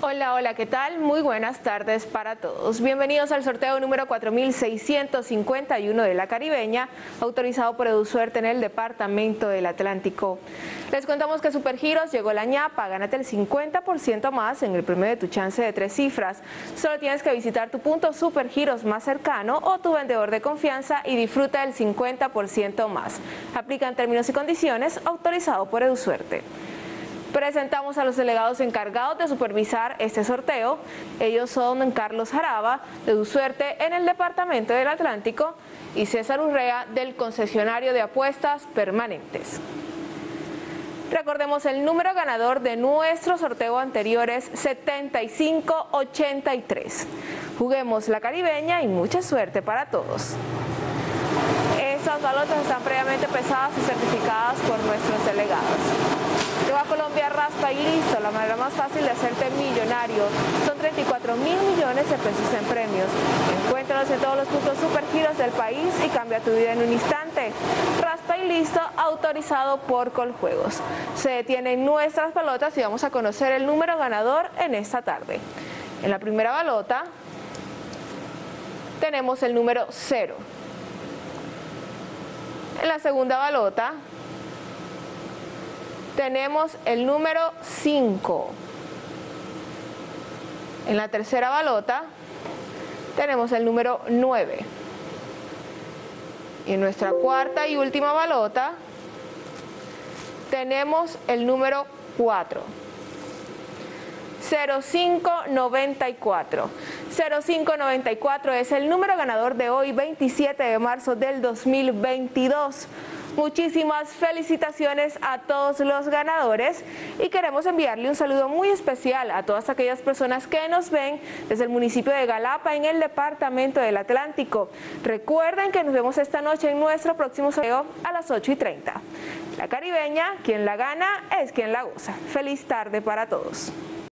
Hola, hola, ¿qué tal? Muy buenas tardes para todos. Bienvenidos al sorteo número 4651 de la Caribeña, autorizado por EduSuerte en el Departamento del Atlántico. Les contamos que Supergiros llegó la ñapa, gánate el 50% más en el premio de tu chance de tres cifras. Solo tienes que visitar tu punto Supergiros más cercano o tu vendedor de confianza y disfruta del 50% más. Aplican términos y condiciones, autorizado por EduSuerte. Presentamos a los delegados encargados de supervisar este sorteo. Ellos son Carlos Jaraba, de Suerte en el Departamento del Atlántico, y César Urrea, del concesionario de apuestas permanentes. Recordemos el número ganador de nuestro sorteo anterior es 7583. Juguemos la caribeña y mucha suerte para todos. Estas balotas están previamente pesadas y certificadas por nuestros delegados. Raspa y listo, la manera más fácil de hacerte millonario. Son 34 mil millones de pesos en premios. Encuéntralos en todos los puntos supergiros del país y cambia tu vida en un instante. Raspa y listo, autorizado por Coljuegos. Se detienen nuestras balotas y vamos a conocer el número ganador en esta tarde. En la primera balota tenemos el número 0. En la segunda balota tenemos el número 5. En la tercera balota tenemos el número 9. Y en nuestra cuarta y última balota tenemos el número 4. 0594. 0594 es el número ganador de hoy, 27 de marzo del 2022. Muchísimas felicitaciones a todos los ganadores y queremos enviarle un saludo muy especial a todas aquellas personas que nos ven desde el municipio de Galapa en el departamento del Atlántico. Recuerden que nos vemos esta noche en nuestro próximo sorteo a las 8 y 30. La caribeña, quien la gana es quien la goza. Feliz tarde para todos.